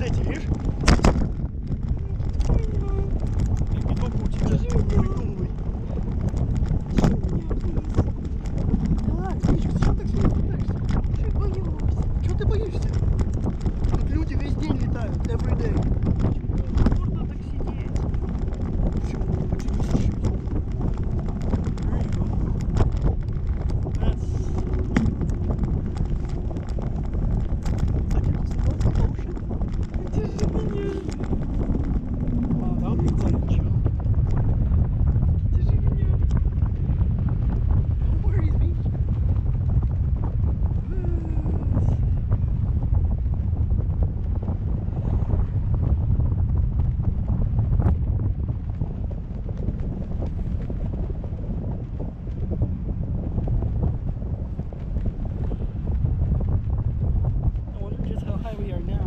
вот эти, видишь? why we are now.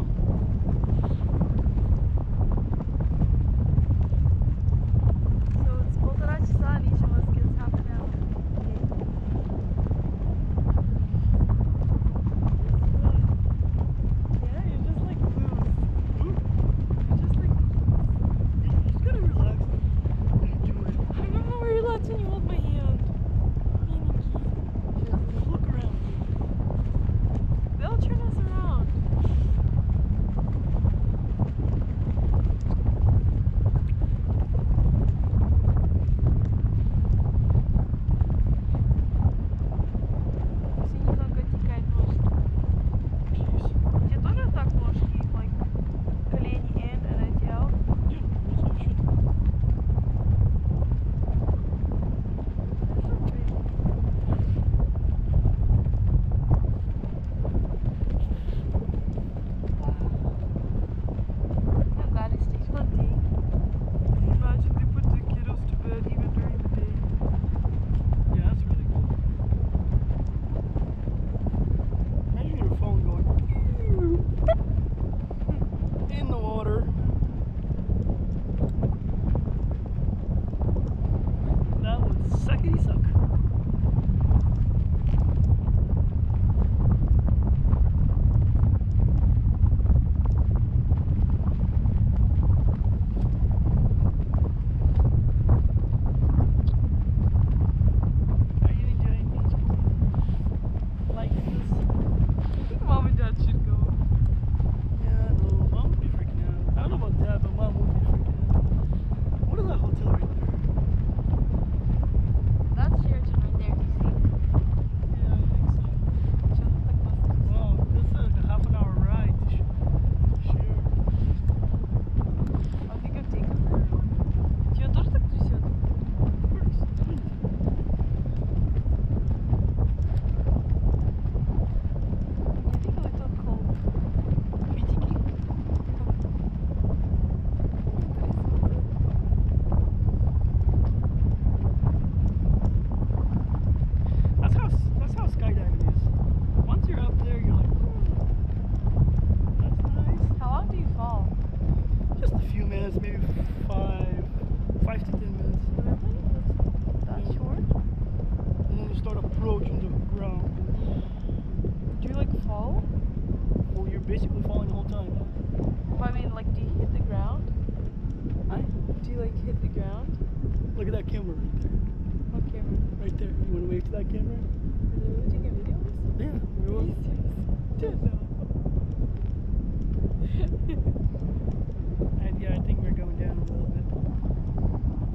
was maybe five, five to ten minutes. Really? That yeah. short? And then you start approaching the ground. Do you like fall? Well, you're basically falling the whole time. I mean, like, do you hit the ground? I? Do you like hit the ground? Look at that camera right there. What camera? Right there. You want to wave to that camera? Is it taking videos? Yeah, we will. Dude, no. and yeah, I think.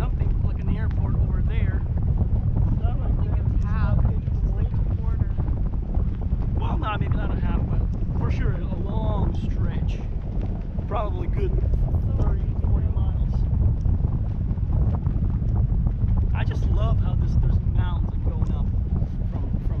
something looking the airport over there. So I think it's half quarter. Well, not maybe not a half mile. For sure, a long stretch. Probably good 30, 40 miles. I just love how this there's mountains going up from, from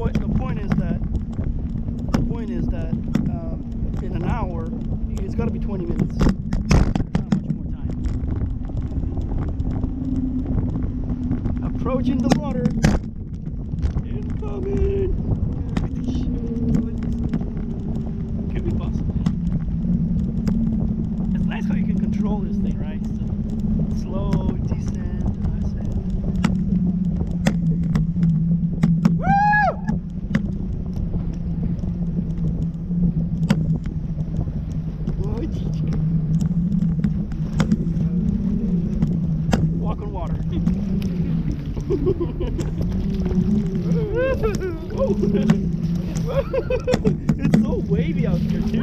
point the point is that the point is that um, in an hour it's got to be 20 minutes. Not much more time. Approaching the water. Incoming. Could be possible. It's nice how you can control this thing, right? 아, 집이야.